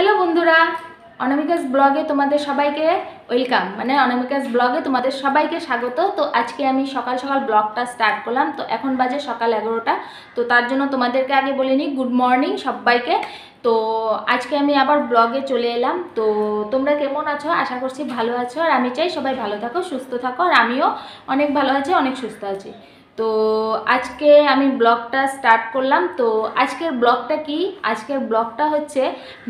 Hello বন্ধুরা। অনামিকাস ব্লগে তোমাদের সবাইকে ওয়েলকাম মানে অনামিকাস ব্লগে তোমাদের সবাইকে স্বাগত। তো আজকে আমি সকাল সকাল ব্লগটা স্টার্ট করলাম। তো এখন বাজে সকাল এগারোটা। তো তার জন্য তোমাদেরকে আগে বলে নিই গুড মর্নিং সবাইকে। তো আজকে আমি আবার ব্লগে চলে এলাম। তো তোমরা কেমন আছো? আশা করছি ভালো আছো। আর আমি চাই সবাই ভালো থাকো, সুস্থ থাকো। আর আমিও অনেক ভালো আছি, অনেক সুস্থ আছি। তো আজকে আমি ব্লগটা স্টার্ট করলাম। তো আজকের ব্লগটা কি? আজকের ব্লগটা হচ্ছে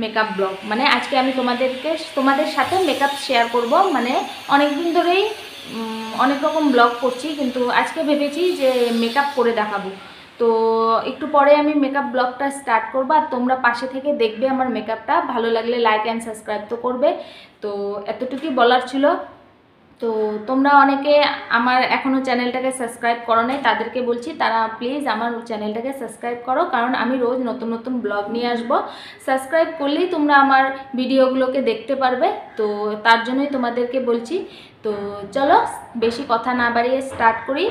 মেকআপ ব্লগ মানে আজকে আমি তোমাদেরকে, তোমাদের সাথে মেকআপ শেয়ার করব। মানে অনেক দিন ধরেই অনেক রকম ব্লগ করছি, কিন্তু আজকে ভেবেছি যে মেকআপ করে দেখাবো। তো একটু পরে আমি মেকআপ ব্লগটা স্টার্ট করব। আর তোমরা পাশে থেকে দেখবে আমার মেকআপটা ভালো লাগলে লাইক অ্যান্ড সাবস্ক্রাইব তো করবে। তো এতটুকুই বলার ছিল। তো তোমরা অনেকে আমার এখনও চ্যানেলটাকে সাবস্ক্রাইব করো নাই, তাদেরকে বলছি তারা প্লিজ আমার চ্যানেলটাকে সাবস্ক্রাইব করো, কারণ আমি রোজ নতুন নতুন ব্লগ নিয়ে আসব। সাবস্ক্রাইব করলেই তোমরা আমার ভিডিওগুলোকে দেখতে পারবে, তো তার জন্যই তোমাদেরকে বলছি। তো চলো, বেশি কথা না বাড়িয়ে স্টার্ট করি।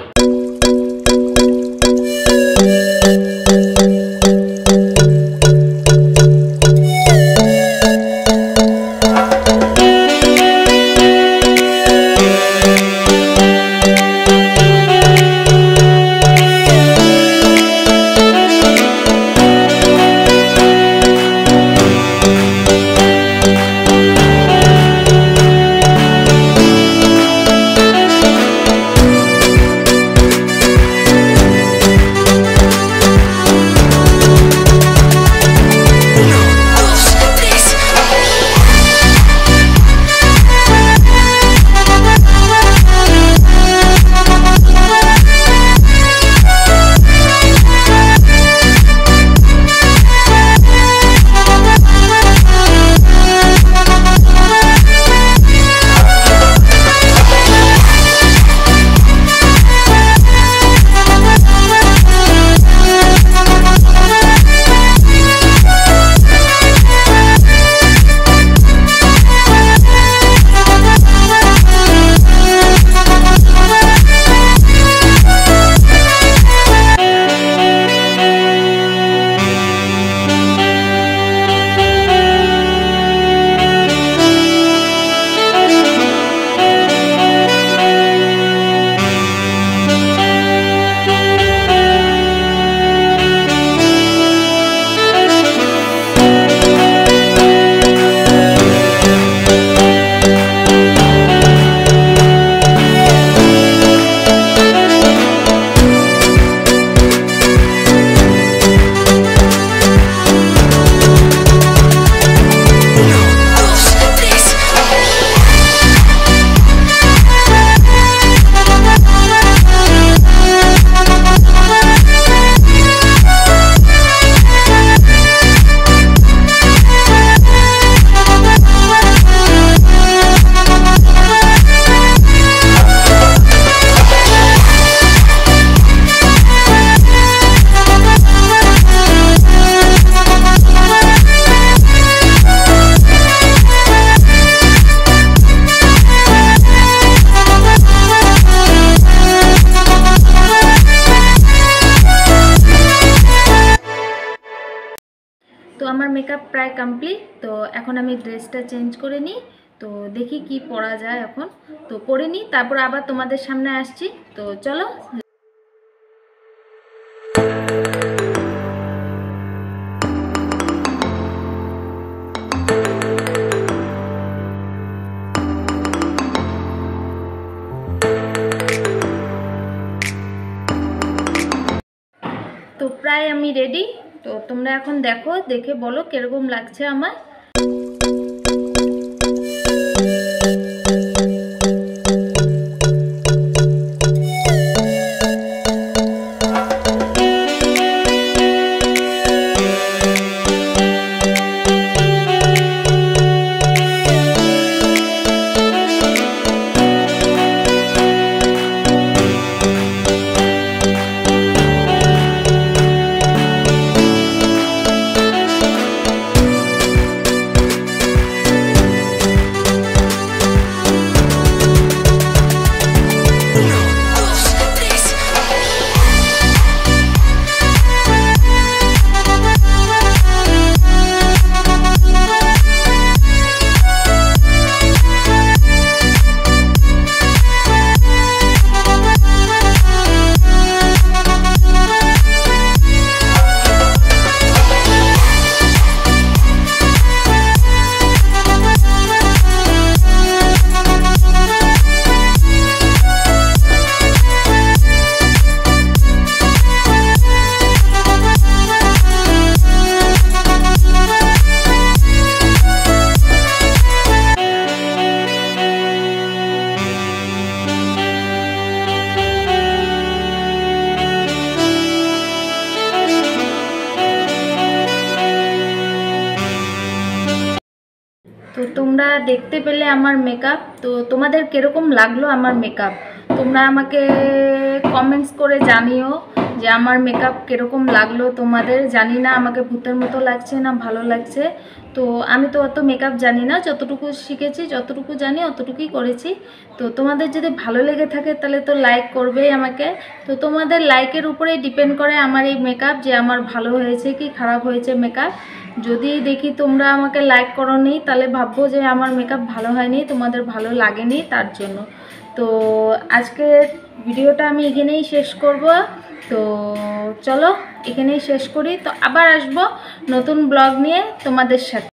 আমার মেকআপ প্রায় কমপ্লিট তো এখন আমি ড্রেসটা চেঞ্জ করে নিই, তো দেখি কি পরা যায় এখন। তো পরে নিই, তারপর আবার তোমাদের সামনে আসছি, তো চলো। প্রায় আমি রেডি তো তোমরা এখন দেখো দেখে বলো কীরকম লাগছে আমার। তো তোমরা দেখতে পেলে আমার মেকআপ তো তোমাদের কীরকম লাগল আমার মেকআপ তোমরা আমাকে কমেন্টস করে জানিও। যে আমার মেকআপ কীরকম লাগল তোমাদের, জানি না, আমাকে ভূতের মতো লাগছে না ভালো লাগছে। তো আমি তো অত মেকআপ জানি না, যতটুকু শিখেছি, যতটুকু জানি, অতটুকুই করেছি। তো তোমাদের যদি ভালো লেগে থাকে, তাহলে তো লাইক করবেই আমাকে। তো তোমাদের লাইকের উপরেই ডিপেন্ড করে আমার এই মেকআপ যে আমার ভালো হয়েছে কি খারাপ হয়েছে মেকআপ যদি দেখি তোমরা আমাকে লাইক করোনি, তাহলে ভাববো যে আমার মেকআপ ভালো হয়নি, তোমাদের ভালো লাগেনি তার জন্য। তো আজকে ভিডিওটা আমি এখানেই শেষ করব। তো চলো, এখানেই শেষ করি। তো আবার আসব নতুন ব্লগ নিয়ে তোমাদের সাথে।